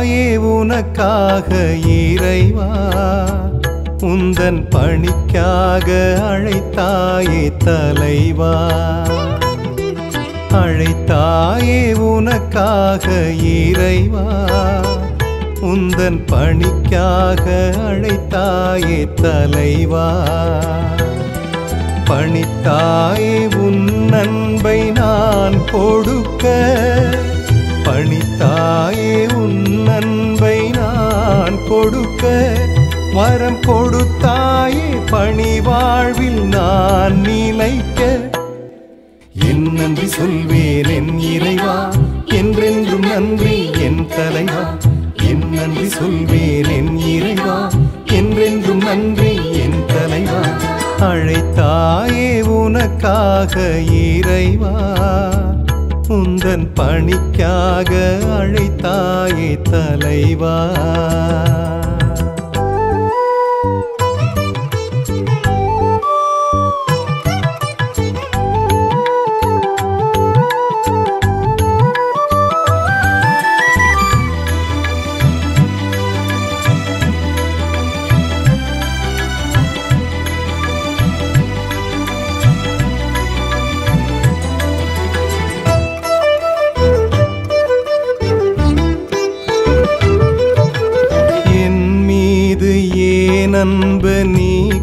அழைத்தாயே உனக்காக இறைவா உந்தன் பணிக்காக அழைத்தாயே தலைவா. அழைத்தாயே உனக்காக இறைவா உந்தன் பணிக்காக அழைத்தாயே தலைவா. பணித்தாயே உன் அன்பை நான் கொடுக்க வரம் கொடுத்தாயே பணி வாழ்வில் நான் நிலைக்க. என் நன்றி சொல்வேன் என் இறைவா. என்றென்றும் நன்றி என் தலைவா. என் நன்றி சொல்வேன் என் இறைவா. என்றென்றும் நன்றி என் தலைவா. அழைத்தாயே உனக்காக இறைவா. உந்தன் பணிக்காக அழைத்தாயே தலைவா.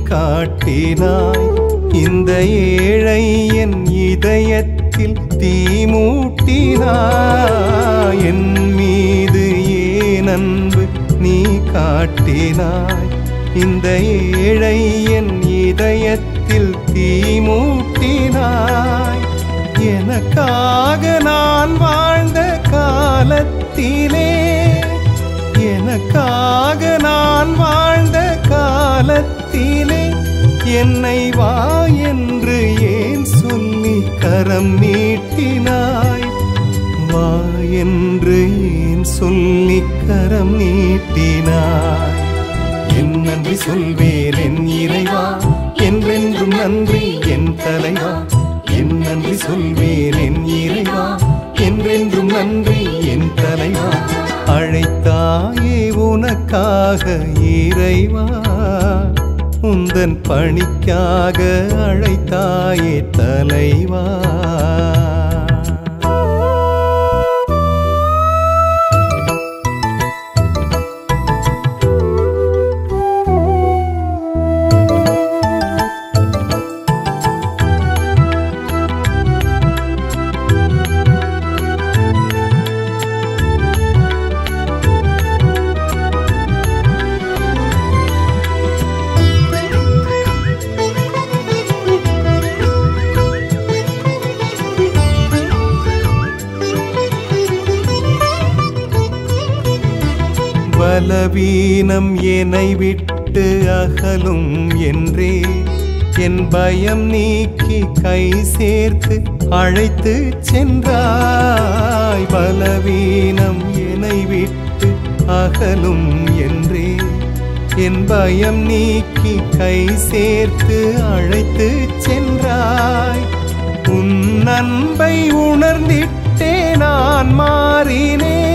காட்டினாய். இந்த ஏழை என் இதயத்தில் தீமூட்டினாய் என் மீது ஏன் அன்பு நீ காட்டினாய்? இந்த ஏழை என் இதயத்தில் தீமூட்டினாய் எனக்காக நான் வாழ்ந்த காலத்திலே எனக்காக நான் வாழ்ந்த காலத்திலே என்னை வா என்று ஏன் சொல்லி கரம் நீட்டினாய்? வா என்று ஏன் சொல்லி கரம் நீட்டினாய்? என் நன்றி சொல்வேன் என் இறைவா. என்றென்றும் நன்றி என் தலைவா. என் நன்றி சொல்வேன் என் இறைவா. என்றென்றும் நன்றி என் தலைவா. அழைத்தாயே உனக்காக இறைவா. உந்தன் பணிக்காக அழைத்தாயே தலைவா. பலவீனம் என்னை விட்டு அகலும் என்றே. என் பயம் நீக்கி கை சேர்த்து அழைத்து சென்றாய். பலவீனம் என்னை விட்டு அகலும் என்றே. என் பயம் நீக்கி கை சேர்த்து அழைத்து சென்றாய். உன் அன்பை உணர்ந்திட்டே நான் மாறினேன்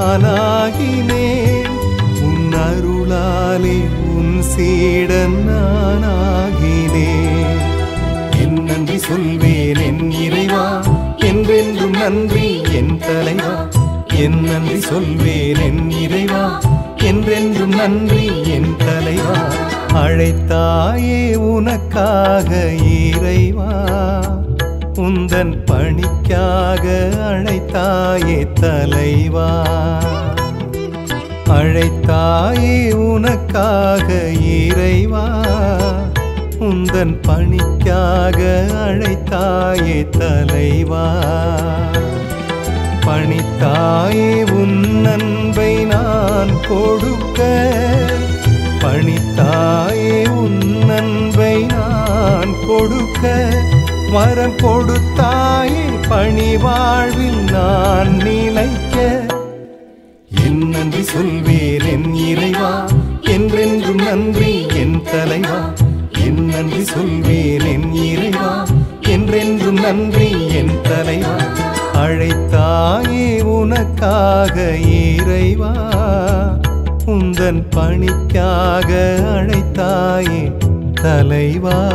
நானாகினேன். உன் அருளாலே உன் சீடன் நானாகினேன். என் நன்றி சொல்வேன் என் இறைவா. என்றென்றும் நன்றி என் தலைவா. என் நன்றி சொல்வேன் என் இறைவா. என்றென்றும் நன்றி என் தலைவா. அழைத்தாயே உனக்காக இறைவா. உந்தன் பணிக்காக அழைத்தாயே தலைவா. அழைத்தாயே உனக்காக இறைவா. உந்தன் பணிக்காக அழைத்தாயே தலைவா. பணித்தாயே உன் நண்பை நான் வரம் கொடுத்தாயே பணி வாழ்வில் நான் நிலைக்க. என் நன்றி சொல்வேன் என் இறைவா. என்றென்றும் நன்றி என் தலைவா. என் நன்றி சொல்வேன் என் இறைவா. என்றென்றும் நன்றி என் தலைவா. அழைத்தாயே உனக்காக இறைவா. உந்தன் பணிக்காக அழைத்தாயே தலைவா.